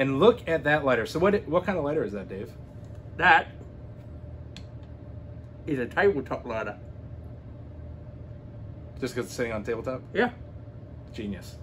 And look at that lighter. So what what kind of lighter is that, Dave? That is a tabletop lighter. Just because it's sitting on tabletop? Yeah. Genius.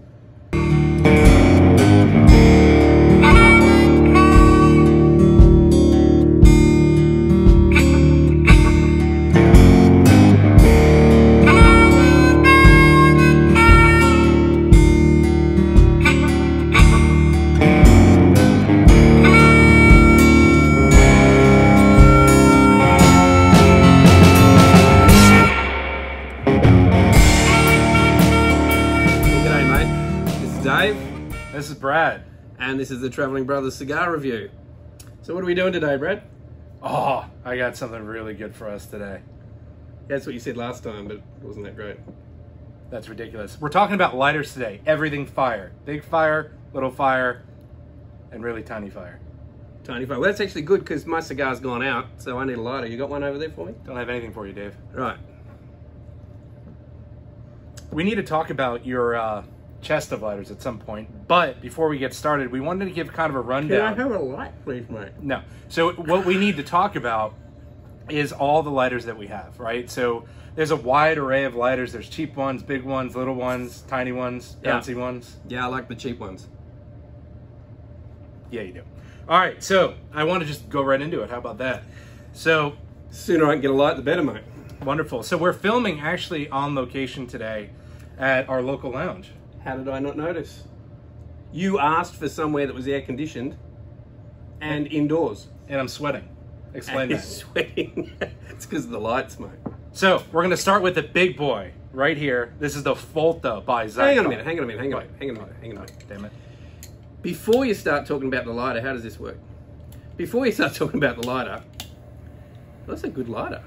And this is the Traveling Brothers Cigar Review. So, what are we doing today, Brad? Oh, I got something really good for us today. That's what you said last time, but wasn't that great? That's ridiculous. We're talking about lighters today. Everything fire. Big fire, little fire, and really tiny fire. Tiny fire. Well, that's actually good because my cigar's gone out, so I need a lighter. You got one over there for me? Don't have anything for you, Dave. Right. We need to talk about your uh, chest of lighters at some point. But before we get started, we wanted to give kind of a rundown. Can I have a light, please, mate? No. So what we need to talk about is all the lighters that we have, right? So there's a wide array of lighters. There's cheap ones, big ones, little ones, tiny ones, Yeah. ones. Yeah, I like the cheap ones. Yeah, you do. All right, so I want to just go right into it. How about that? So Sooner I can get a light, the better, mate. wonderful. So we're filming actually on location today at our local lounge. How did I not notice? You asked for somewhere that was air conditioned and indoors. And I'm sweating. Explain And that. sweating. it's because of the lights, mate. So we're gonna start with the big boy right here. This is the Volta by Xikar. Hang on a minute, hang on a minute, hang on a minute, hang on a minute, hang on a minute. Damn it. Before you start talking about the lighter, how does this work? Before you start talking about the lighter, that's a good lighter.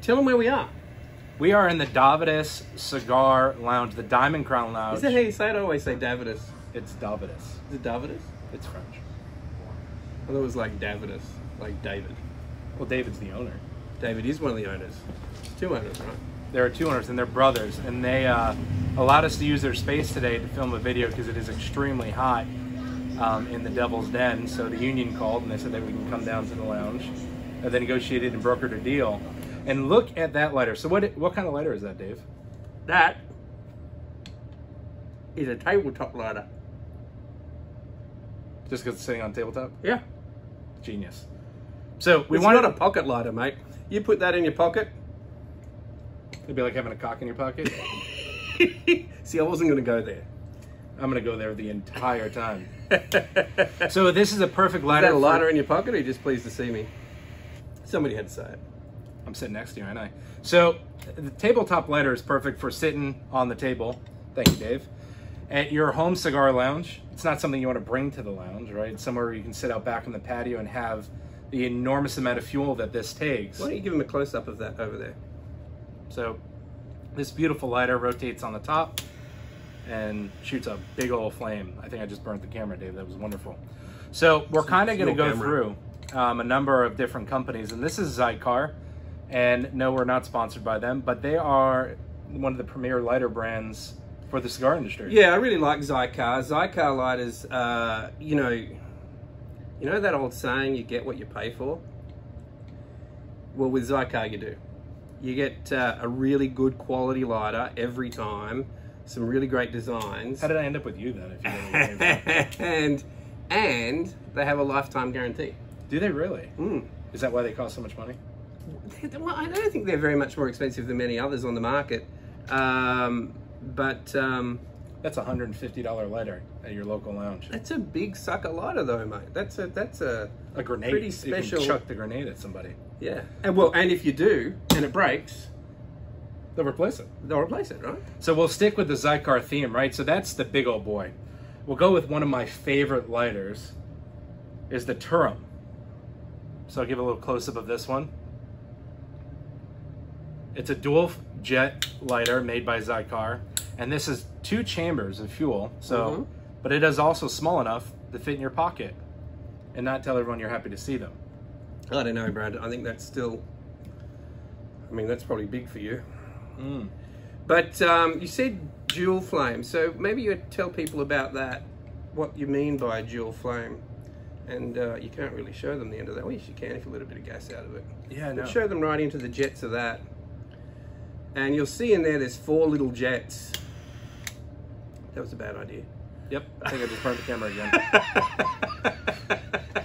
Tell them where we are. We are in the Davidas Cigar Lounge, the Diamond Crown Lounge. Is that how you say it? I always say Davidus. It's Davidas. Is it Davidus? It's French. I thought it was like Davidus, like David. Well, David's the owner. David is one of the owners. Two owners, right? There are two owners, and they're brothers, and they uh, allowed us to use their space today to film a video because it is extremely hot um, in the Devil's Den. So the union called, and they said that we can come down to the lounge, and they negotiated and brokered a deal. And look at that lighter. So what what kind of lighter is that, Dave? That is a tabletop lighter. Just because it's sitting on tabletop? Yeah. Genius. So we It's wanted not a pocket lighter, mate. You put that in your pocket. It'd be like having a cock in your pocket. See, I wasn't going to go there. I'm gonna go there the entire time. So this is a perfect Is lighter. that a for- lighter in your pocket, or are you just pleased to see me? Somebody had to say it. I'm sitting next to you, aren't I? So the tabletop lighter is perfect for sitting on the table. Thank you, Dave. At your home cigar lounge, it's not something you want to bring to the lounge, right? It's somewhere you can sit out back on the patio and have the enormous amount of fuel that this takes. Why don't you give him a close up of that over there? So this beautiful lighter rotates on the top and shoots a big old flame. I think I just burnt the camera, Dave. That was wonderful. So we're kind of going to go camera. through um, a number of different companies, and this is Xikar. And no, we're not sponsored by them, but they are one of the premier lighter brands for the cigar industry. Yeah, I really like Xikar. Xikar lighters, uh, you know, you know that old saying, you get what you pay for? Well, with Xikar you do. You get uh, a really good quality lighter every time, some really great designs, How did I end up with you then? If you know what I mean? and and they have a lifetime guarantee. Do they really? Mm. Is that why they cost so much money? Well, I don't think they're very much more expensive than many others on the market, um, but um, That's a hundred and fifty dollar lighter at your local lounge. that's a big sucker lighter, though, mate. That's a that's a A grenade. Pretty You special- can chuck the grenade at somebody. yeah. And well, and if you do and it breaks, They'll replace it. they'll replace it, right? So we'll stick with the Xikar theme, right? So that's the big old boy. We'll go with one of my favorite lighters, is the Turrim. So I'll give a little close up of this one. It's a dual jet lighter made by Xikar, and this is two chambers of fuel. So, Mhm. but it is also small enough to fit in your pocket, and not tell everyone you're happy to see them. I don't know, Brad. I think that's still. I mean, that's probably big for you. Mm. But um, you said dual flame, so maybe you tell people about that. what you mean by dual flame. And uh, you can't really show them the end of that. Well, yes, you can if you let a bit of gas out of it. Yeah, But show them right into the jets of that. And you'll see in there, there's four little jets. That was a bad idea. Yep. I think I just burnt the camera again.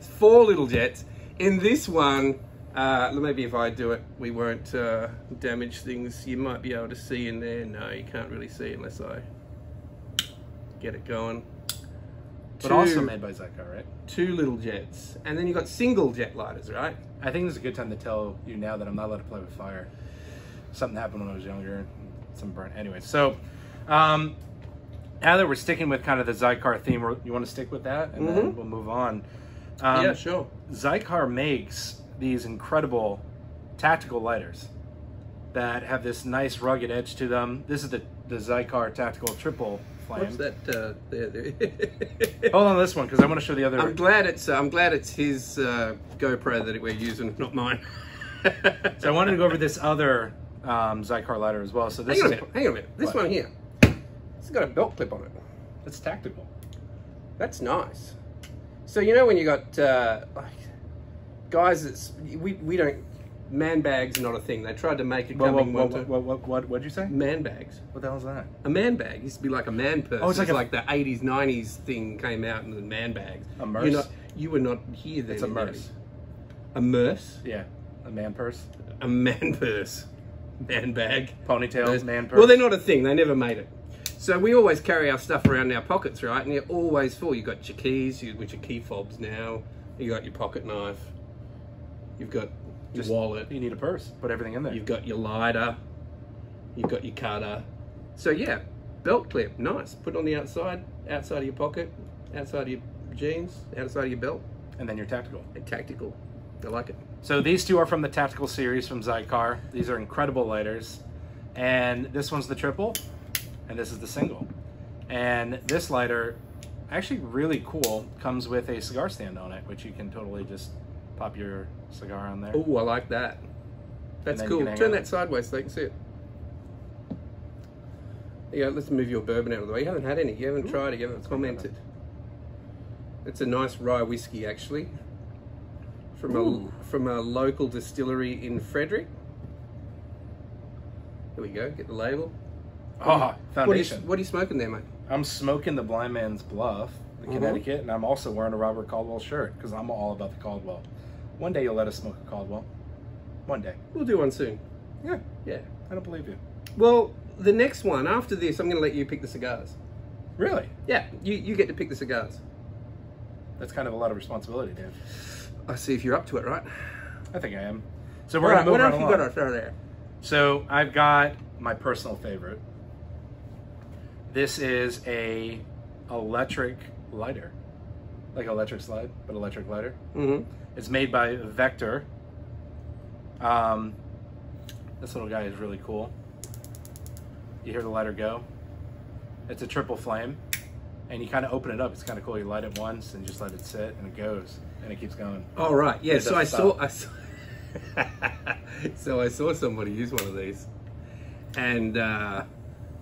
Four little jets. In this one, uh, maybe if I do it, we won't uh, damage things. You might be able to see in there. No, you can't really see unless I get it going. But Two- also made by Xikar, right? two little jets, and then you've got single jet lighters, right? I think this is a good time to tell you now that I'm not allowed to play with fire. Something happened when I was younger. Some burn. Anyway, so um, now that we're sticking with kind of the Xikar theme, you want to stick with that, and then Mhm. we'll move on. Um, yeah, sure. Xikar makes these incredible tactical lighters that have this nice rugged edge to them. This is the the Xikar Tactical Triple Flame. What's that? Uh, there, there. Hold on this one because I want to show the other. I'm glad it's I'm glad it's his uh, GoPro that we're using, not mine. so I wanted to go over this other um, Xikar lighter as well. So this hang on, a minute, hang on a minute. This What? one here, it's got a belt clip on it. it's tactical. That's nice. So you know when you got uh, like guys, it's we we don't man bags are not a thing. They tried to make it What what coming what one what what what what'd you say? man bags. What the hell is that? A man bag used to be like a man purse. Oh, it's like a- like the '80s, '90s thing came out, and the man bags. A merce? You're not, you were not here then. It's a merce. A merce. Yeah, a man purse, A man purse. Man bag. ponytail, Those- man purse. Well, they're not a thing. They never made it. So we always carry our stuff around in our pockets, right? And they're always full. You've got your keys, you- which are key fobs now. You got your pocket knife. You've got your Just- wallet. You need a purse. Put everything in there. You've got your lighter. You've got your cutter. So yeah, belt clip, nice. Put it on the outside, outside of your pocket, outside of your jeans, outside of your belt. and then you're tactical. And tactical. I like it. So these two are from the tactical series from Xikar. These are incredible lighters, and this one's the triple, and this is the single. And this lighter, actually really cool, comes with a cigar stand on it, which you can totally just pop your cigar on there. Oh, I like that. That's cool. Turn that sideways so they can see it. Yeah, let's move your bourbon out of the way. You haven't had any. You haven't tried it. You haven't commented. It's a nice rye whiskey, actually, from Ooh. a from a local distillery in Frederick. There we go. Get the label. Oh, What are, you, foundation. what are you smoking there, mate? I'm smoking the Blind Man's Bluff, the Mhm. Connecticut, and I'm also wearing a Robert Caldwell shirt because I'm all about the Caldwell. One day you'll let us smoke a Caldwell. One day. We'll do one soon. Yeah, Yeah. I don't believe you. Well, the next one after this, I'm going to let you pick the cigars. Really? Yeah, you, you get to pick the cigars. That's kind of a lot of responsibility, Dave. I see if you're up to it, right? I think I am. So we're right, gonna move what else you got there? So I've got my personal favorite. This is a electric lighter, like electric slide, but electric lighter. Mm-hmm. It's made by Vector. Um, this little guy is really cool. You hear the lighter go. It's a triple flame, and you kind of open it up. It's kind of cool. You light it once and just let it sit, and it goes, and it keeps going. All right. Yeah. So I saw, I saw. so I saw somebody use one of these, and uh,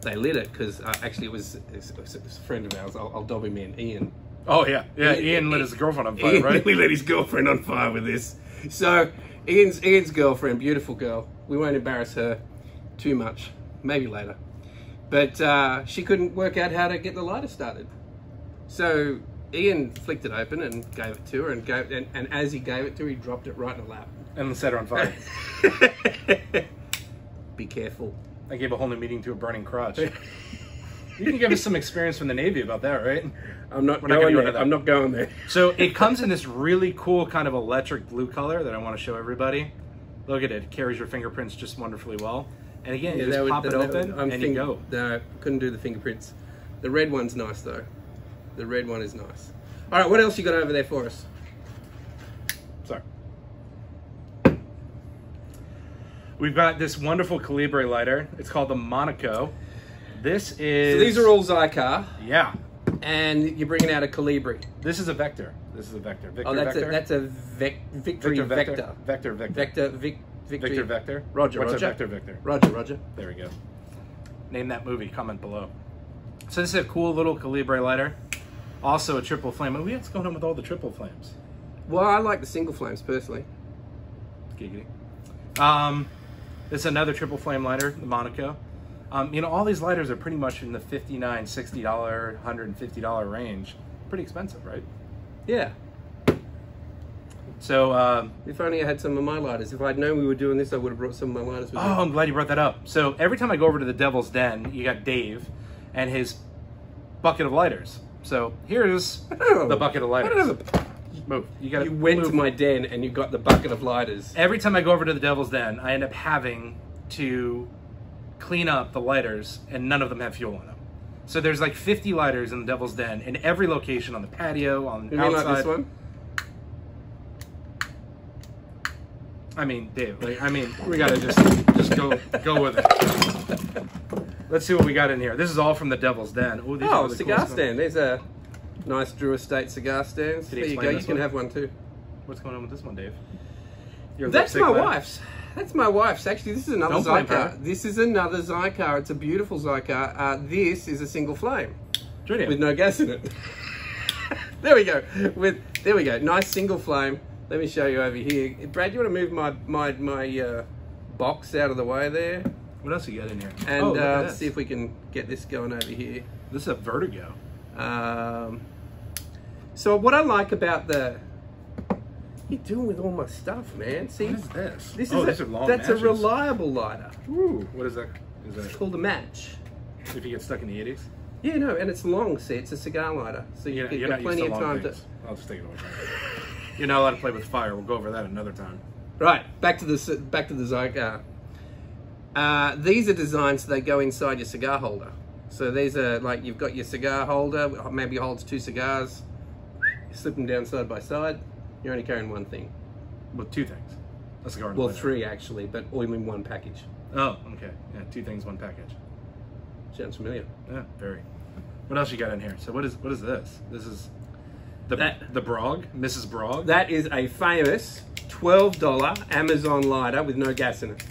they lit it because uh, actually it was, it was, it was a friend of ours. I'll, I'll dob him in, Ian. Oh yeah, yeah. Ian- Ian lit his girlfriend on fire, Ian right? nearly lit his girlfriend on fire with this. So Ian's Ian's girlfriend, beautiful girl. We won't embarrass her too much. Maybe later. But uh, she couldn't work out how to get the lighter started. So Ian flicked it open and gave it to her, and gave and, and as he gave it to her, he dropped it right in her lap. and set her on fire. Be careful. I gave a whole new meaning to a burning crotch. you can give us some experience from the Navy about that, right? I'm not We're not gonna there. that. I'm not going there. So it comes in this really cool kind of electric blue color that I want to show everybody. Look at it. It carries your fingerprints just wonderfully well. And again, you that just would- pop it that would- open I'm and you go. No, couldn't do the fingerprints. The red one's nice though. The red one is nice. All right, what else you got over there for us? Sorry. We've got this wonderful Colibri lighter. It's called the Monaco. This is. So these are all Xikar, Yeah. and you're bringing out a Colibri. This is a vector. This is a vector. Oh, Victor Oh, that's vector. a that's a vec- victory Victor vector. vector. Vector vector. Vector vic victory. Victor vector. Roger, What's Roger. a vector vector? Roger, Roger. There we go. Name that movie. Comment below. So this is a cool little Colibri lighter. Also a triple flame. Oh, what's going on with all the triple flames? Well, I like the single flames personally. Giggity. Um, it's another triple flame lighter, the Monaco. Um, you know, all these lighters are pretty much in the $59, $60, $150 range. Pretty expensive, right? Yeah. So, um, If only I had some of my lighters. If I'd known we were doing this, I would have brought some of my lighters with me. oh, I'm glad you brought that up. So every time I go over to the Devil's Den, you got Dave and his bucket of lighters. So here's Oh, the bucket of lighters. don't have a- Move. You got You went to my den and you got the bucket of lighters. Every time I go over to the Devil's Den, I end up having to clean up the lighters, and none of them have fuel in them. So there's like 50 lighters in the Devil's Den in every location on the patio, on You mean outside. like this one? I mean, Dave. Like, I mean, we gotta just just go go with it. Let's see what we got in here. This is all from the Devil's Den. Ooh, these are Oh, really cigar cool. stand. There's a nice Drew Estate cigar stand. Can you There you go. You can one? have one too. What's going on with this one, Dave? Your That's my wife's. That's my wife's. Actually, this is another Don't Xikar. This is another Xikar. It's a beautiful Xikar. Uh, this is a single flame Tritium. with no gas in it. there we go. With there we go. Nice single flame. Let me show you over here. Brad, you want to move my my my uh, box out of the way there, What else you got in here? and oh, uh, see if we can get this going over here. this is a Vertigo. Um, so what I like about the what are you doing with all my stuff, man? See, What is this? this oh, is these a, are long that's matches. a reliable lighter. Ooh, what is that? Is It's that called a match. if you get stuck in the 80s? Yeah, no, and it's long. See, it's a cigar lighter, so you, you're got plenty of time to. I'll just take it away. you. You're not allowed to play with fire. We'll go over that another time. Right, back to the back to the Xikar. Uh, these are designed so they go inside your cigar holder. So these are like you've got your cigar holder, maybe holds two cigars. You slip them down side by side. You're only carrying one thing. With two things. A cigar and Well, lighter. three actually, but all in one package. Oh, okay. Yeah, two things, one package. Sounds familiar. Yeah, very. What else you got in here? So what is what is this? This is the That- the Brog, Mrs. Brog. That is a famous $12 Amazon lighter with no gas in it.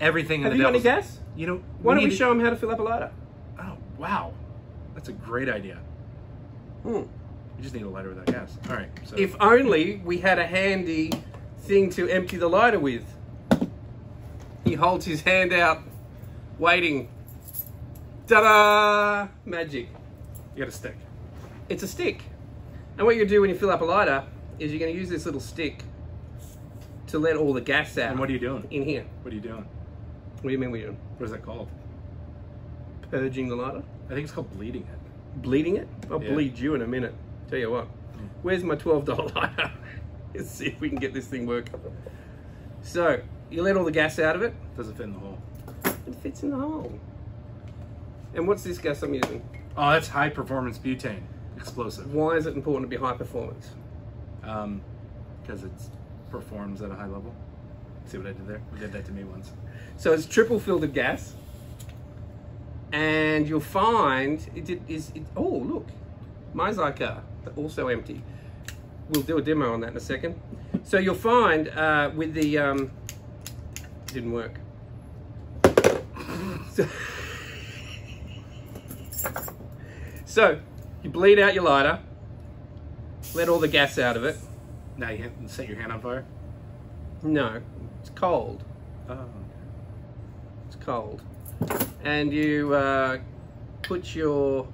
Everything Have in you the got any gas? You know, Why don't we show him how to fill up a lighter? Oh, wow. That's a great idea. Hmm. You just need a lighter without gas. All right. So If only we had a handy thing to empty the lighter with. He holds his hand out, waiting. Ta-da! Magic. you got a stick. It's a stick. And what you do when you fill up a lighter is you're going to use this little stick to let all the gas out. And what are you doing? In here. What are you doing? What do you mean we're? What is that called? Purging the lighter? I think it's called bleeding it. Bleeding it? I'll Yeah. bleed you in a minute. Tell you what. Where's my $12 lighter? Let's see if we can get this thing working. So, you let all the gas out of it. Doesn't fit in the hole. It fits in the hole. And what's this gas I'm using? Oh, that's high performance butane explosive. Why is it important to be high performance? Um, because it performs at a high level. See what I did there? You did that to me once. So it's triple filtered gas. And you'll find it did, is it, oh look, my Xikar also empty. We'll do a demo on that in a second. So you'll find uh, with the um, didn't work. So, so you bleed out your lighter, let all the gas out of it. Now you set your hand on fire. No, it's cold. Oh. And you uh, put your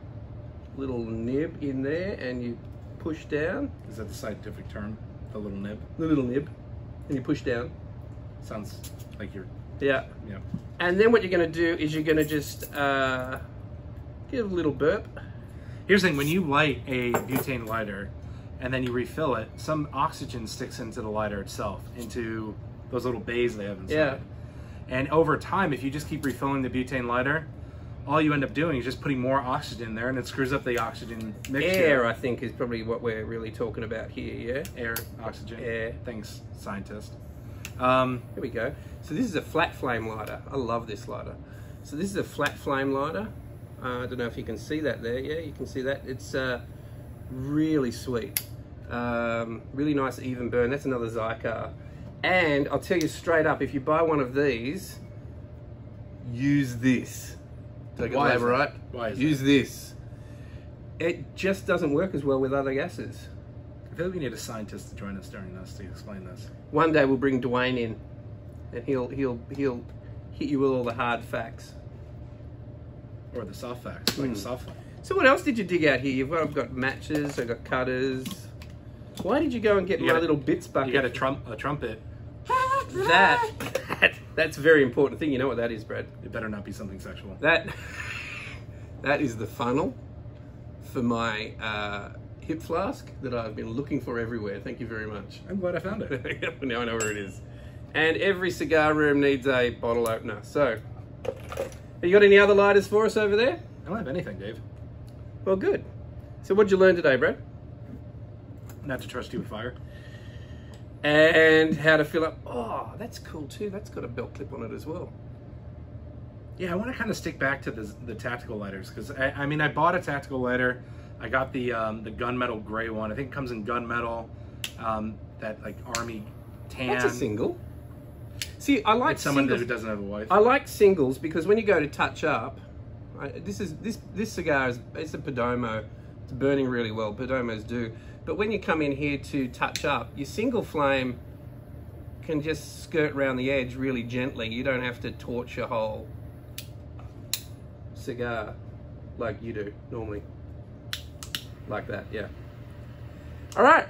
little nib in there and you push down Is that the scientific term? The little nib. the little nib and you push down. Sounds like you're. Yeah. Yeah. And then what you're going to do is you're going to just uh, give a little burp. Here's the thing: when you light a butane lighter, and then you refill it, some oxygen sticks into the lighter itself, into those little bays they have inside. Yeah. And over time, if you just keep refilling the butane lighter, all you end up doing is just putting more oxygen there, and it screws up the oxygen mixture. Air, I think, is probably what we're really talking about here. Yeah. air, oxygen. Air. Thanks, scientist. Um, Here we go. So this is a flat flame lighter. I love this lighter. So this is a flat flame lighter. Uh, I don't know if you can see that there. Yeah, you can see that. It's uh, really sweet. Um, really nice even burn. That's another Xikar. And I'll tell you straight up, if you buy one of these, use this. Did I get Why the is right? Why is use this. it just doesn't work as well with other gases. I feel like we need a scientist to join us during this to explain this. One day we'll bring Dwayne in, and he'll he'll he'll hit you with all the hard facts. Or the soft facts, like hmm. a soft one. So what else did you dig out here? You've got, I've got matches, I've got cutters. Why did you go and get You my a- little bits bucket? You got a trump, a trumpet. That, that that's a very important thing. You know what that is, Brad? It better not be something sexual. That that is the funnel for my uh, hip flask that I've been looking for everywhere. Thank you very much. I'm glad I found it. now I know where it is. And every cigar room needs a bottle opener. So, have you got any other lighters for us over there? I don't have anything, Dave. Well, good. So, what'd you learn today, Brad? Not to trust you with fire. And how to fill up. Oh, that's cool too. That's got a belt clip on it as well. Yeah, I want to kind of stick back to the, the tactical lighters because I, I mean I bought a tactical lighter. I got the um, the gunmetal gray one. I think it comes in gunmetal, um, that like army tan. That's a single. See, I like It's someone singles. who doesn't have a wife. I like singles because when you go to touch up, I, this is this this cigar is it's a Perdomo. It's burning really well. Perdomos do. But when you come in here to touch up, your single flame can just skirt around the edge really gently. You don't have to torch your whole cigar like you do normally. Like that, yeah. All right.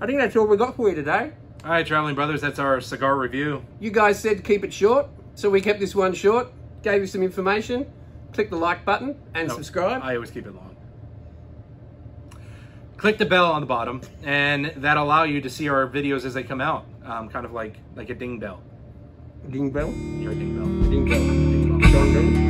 I think that's all we got for you today. All right, traveling brothers, that's our cigar review. You guys said keep it short, so we kept this one short. Gave you some information. Click the like button and No, subscribe. I always keep it long. Click the bell on the bottom, and that'll allow you to see our videos as they come out. Um, kind of like like a ding bell. Ding bell. You're a ding bell. Ding bell. Ding bell. Dong dong.